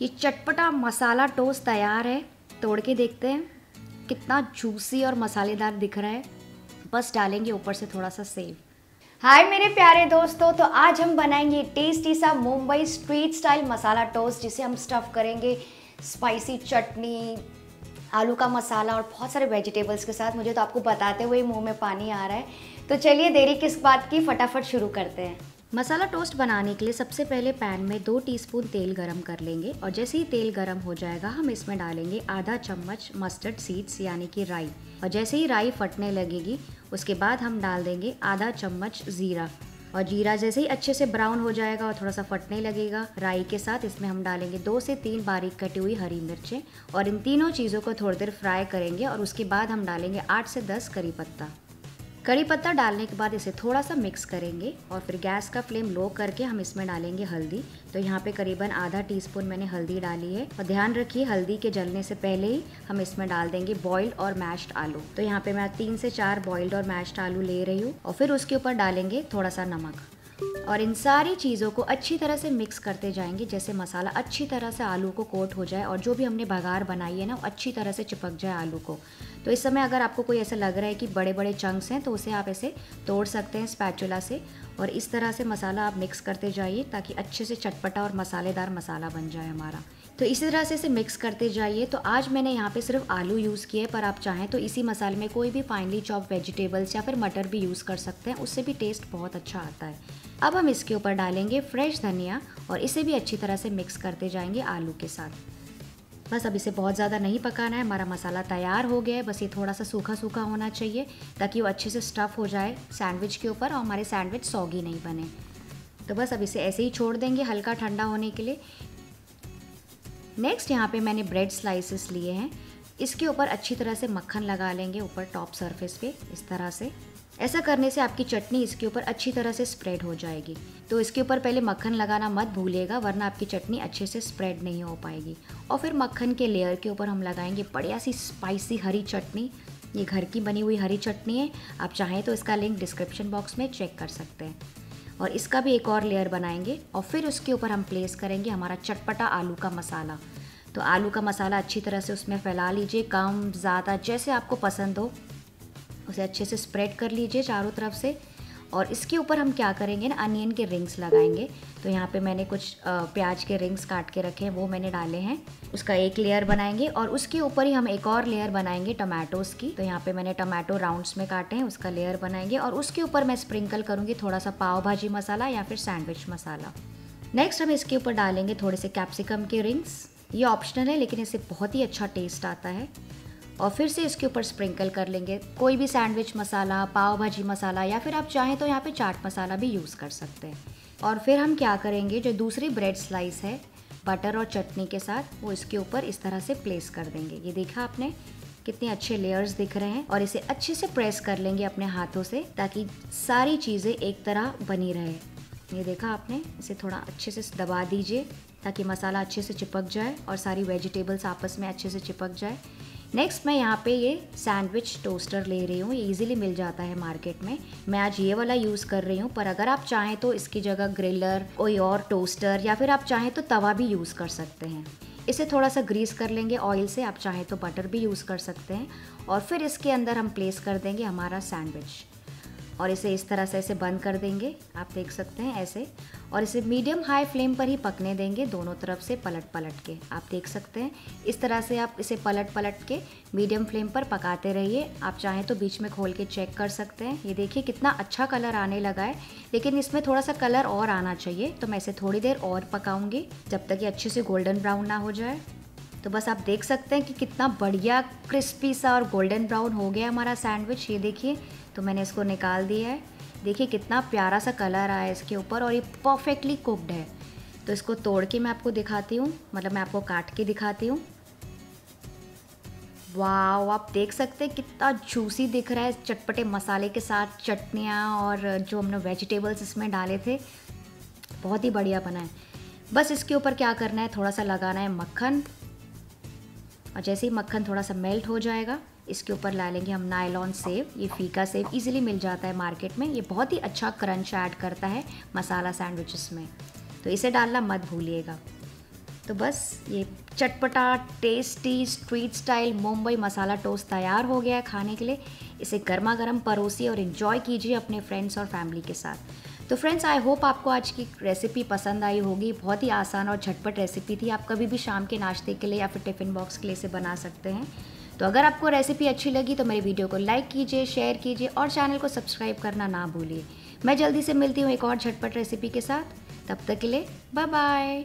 ये चटपटा मसाला टोस्ट तैयार है। तोड़ के देखते हैं कितना जूसी और मसालेदार दिख रहा है। बस डालेंगे ऊपर से थोड़ा सा सेव हाय मेरे प्यारे दोस्तों तो आज हम बनाएँगे टेस्टी सा Mumbai street style masala toast जिसे हम स्टफ़ करेंगे स्पाइसी चटनी, आलू का मसाला और बहुत सारे वेजिटेबल्स के साथ। मुझे तो आपको बताते हुए मुँह में पानी आ रहा है। तो चलिए देरी किस बात की, फटाफट शुरू करते हैं। मसाला टोस्ट बनाने के लिए सबसे पहले पैन में दो टीस्पून तेल गरम कर लेंगे और जैसे ही तेल गरम हो जाएगा, हम इसमें डालेंगे आधा चम्मच मस्टर्ड सीड्स यानी कि राई। और जैसे ही राई फटने लगेगी, उसके बाद हम डाल देंगे आधा चम्मच ज़ीरा। और जीरा जैसे ही अच्छे से ब्राउन हो जाएगा और थोड़ा सा फटने लगेगा, राई के साथ इसमें हम डालेंगे दो से तीन बारीक कटी हुई हरी मिर्चें। और इन तीनों चीज़ों को थोड़ी देर फ्राई करेंगे और उसके बाद हम डालेंगे आठ से दस करी पत्ता। कड़ी पत्ता डालने के बाद इसे थोड़ा सा मिक्स करेंगे और फिर गैस का फ्लेम लो करके हम इसमें डालेंगे हल्दी। तो यहाँ पे करीबन आधा टीस्पून मैंने हल्दी डाली है। और ध्यान रखिए, हल्दी के जलने से पहले ही हम इसमें डाल देंगे बॉइल्ड और मैश्ड आलू। तो यहाँ पे मैं तीन से चार बॉइल्ड और मैश्ड आलू ले रही हूँ और फिर उसके ऊपर डालेंगे थोड़ा सा नमक। और इन सारी चीज़ों को अच्छी तरह से मिक्स करते जाएँगे, जैसे मसाला अच्छी तरह से आलू को कोट हो जाए और जो भी हमने भगार बनाई है ना, वो अच्छी तरह से चिपक जाए आलू को। तो इस समय अगर आपको कोई ऐसा लग रहा है कि बड़े बड़े चंक्स हैं तो उसे आप ऐसे तोड़ सकते हैं स्पैचुला से और इस तरह से मसाला आप मिक्स करते जाइए, ताकि अच्छे से चटपटा और मसालेदार मसाला बन जाए हमारा। तो इसी तरह से इसे मिक्स करते जाइए। तो आज मैंने यहाँ पे सिर्फ़ आलू यूज़ किए पर आप चाहें तो इसी मसाले में कोई भी फाइनली चॉप वेजिटेबल्स या फिर मटर भी यूज़ कर सकते हैं। उससे भी टेस्ट बहुत अच्छा आता है। अब हम इसके ऊपर डालेंगे फ्रेश धनिया और इसे भी अच्छी तरह से मिक्स करते जाएँगे आलू के साथ। बस अब इसे बहुत ज़्यादा नहीं पकाना है। हमारा मसाला तैयार हो गया है। बस ये थोड़ा सा सूखा सूखा होना चाहिए ताकि वो अच्छे से स्टफ़ हो जाए सैंडविच के ऊपर और हमारे सैंडविच सॉगी नहीं बने। तो बस अब इसे ऐसे ही छोड़ देंगे हल्का ठंडा होने के लिए। नेक्स्ट यहाँ पे मैंने ब्रेड स्लाइसेस लिए हैं। इसके ऊपर अच्छी तरह से मक्खन लगा लेंगे ऊपर टॉप सरफेस पे, इस तरह से। ऐसा करने से आपकी चटनी इसके ऊपर अच्छी तरह से स्प्रेड हो जाएगी। तो इसके ऊपर पहले मक्खन लगाना मत भूलिएगा, वरना आपकी चटनी अच्छे से स्प्रेड नहीं हो पाएगी। और फिर मक्खन के लेयर के ऊपर हम लगाएँगे बढ़िया सी स्पाइसी हरी चटनी। ये घर की बनी हुई हरी चटनी है। आप चाहें तो इसका लिंक डिस्क्रिप्शन बॉक्स में चेक कर सकते हैं। और इसका भी एक और लेयर बनाएँगे और फिर उसके ऊपर हम प्लेस करेंगे हमारा चटपटा आलू का मसाला। तो आलू का मसाला अच्छी तरह से उसमें फैला लीजिए, कम, ज़्यादा, जैसे आपको पसंद हो, उसे अच्छे से स्प्रेड कर लीजिए चारों तरफ़ से। और इसके ऊपर हम क्या करेंगे ना, अनियन के रिंग्स लगाएँगे। तो यहाँ पे मैंने कुछ प्याज के रिंग्स काट के रखे हैं, वो मैंने डाले हैं। उसका एक लेयर बनाएँगे और उसके ऊपर ही हम एक और लेयर बनाएँगे टमाटोज़ की। तो यहाँ पे मैंने टमाटो राउंड्स में काटे हैं, उसका लेयर बनाएँगे और उसके ऊपर मैं स्प्रिंकल करूँगी थोड़ा सा पाव भाजी मसाला या फिर सैंडविच मसाला। नेक्स्ट हम इसके ऊपर डालेंगे थोड़े से कैप्सिकम के रिंग्स ये ऑप्शनल है, लेकिन इससे बहुत ही अच्छा टेस्ट आता है। और फिर से इसके ऊपर स्प्रिंकल कर लेंगे। कोई भी सैंडविच मसाला, पाव भाजी मसाला या फिर आप चाहें तो यहाँ पे चाट मसाला भी यूज़ कर सकते हैं। और फिर हम क्या करेंगे, जो दूसरी ब्रेड स्लाइस है बटर और चटनी के साथ, वो इसके ऊपर इस तरह से प्लेस कर देंगे। ये देखा आपने, कितने अच्छे लेयर्स दिख रहे हैं और इसे अच्छे से प्रेस कर लेंगे अपने हाथों से, ताकि सारी चीज़ें एक तरह बनी रहे। ये देखा आपने, इसे थोड़ा अच्छे से दबा दीजिए, ताकि मसाला अच्छे से चिपक जाए और सारी वेजिटेबल्स आपस में अच्छे से चिपक जाए। नेक्स्ट मैं यहाँ पे ये सैंडविच टोस्टर ले रही हूँ। ये इजीली मिल जाता है मार्केट में। मैं आज ये वाला यूज़ कर रही हूँ, पर अगर आप चाहें तो इसकी जगह ग्रिलर कोई और टोस्टर या फिर आप चाहें तो तवा भी यूज़ कर सकते हैं। इसे थोड़ा सा ग्रीस कर लेंगे ऑयल से। आप चाहें तो बटर भी यूज़ कर सकते हैं। और फिर इसके अंदर हम प्लेस कर देंगे हमारा सैंडविच और इसे इस तरह से ऐसे बंद कर देंगे। आप देख सकते हैं ऐसे। और इसे मीडियम हाई फ्लेम पर ही पकने देंगे दोनों तरफ़ से पलट पलट के। आप देख सकते हैं। इस तरह से आप इसे पलट पलट के मीडियम फ्लेम पर पकाते रहिए। आप चाहें तो बीच में खोल के चेक कर सकते हैं। ये देखिए कितना अच्छा कलर आने लगा है। लेकिन इसमें थोड़ा सा कलर और आना चाहिए। तो मैं इसे थोड़ी देर और पकाऊँगी, जब तक ये अच्छे से गोल्डन ब्राउन ना हो जाए। तो बस आप देख सकते हैं कि कितना बढ़िया क्रिस्पी सा और गोल्डन ब्राउन हो गया हमारा सैंडविच ये देखिए तो मैंने इसको निकाल दिया है। देखिए कितना प्यारा सा कलर आया इसके ऊपर और ये परफेक्टली कुकड है। तो इसको तोड़ के मैं आपको दिखाती हूँ। मतलब मैं आपको काट के दिखाती हूँ। वाह आप देख सकते हैं कितना जूसी दिख रहा है चटपटे मसाले के साथ, चटनियाँ और जो हमने वेजिटेबल्स इसमें डाले थे। बहुत ही बढ़िया बना है। बस इसके ऊपर क्या करना है? थोड़ा सा लगाना है मक्खन। और जैसे ही मक्खन थोड़ा सा मेल्ट हो जाएगा इसके ऊपर ला लेंगे हम नायलॉन सेव, ये फीका सेव इजीली मिल जाता है मार्केट में। ये बहुत ही अच्छा क्रंच ऐड करता है मसाला सैंडविचेस में। तो इसे डालना मत भूलिएगा। तो बस ये चटपटा tasty street style Mumbai masala toast तैयार हो गया है खाने के लिए। इसे गर्मा गर्म परोसिए और इन्जॉय कीजिए अपने फ्रेंड्स और फैमिली के साथ। तो फ्रेंड्स आई होप आपको आज की रेसिपी पसंद आई होगी। बहुत ही आसान और झटपट रेसिपी थी। आप कभी भी शाम के नाश्ते के लिए या फिर टिफ़िन बॉक्स के लिए इसे बना सकते हैं। तो अगर आपको रेसिपी अच्छी लगी तो मेरी वीडियो को लाइक कीजिए शेयर कीजिए और चैनल को सब्सक्राइब करना ना भूलिए। मैं जल्दी से मिलती हूँ एक और झटपट रेसिपी के साथ। तब तक के लिए बाय बाय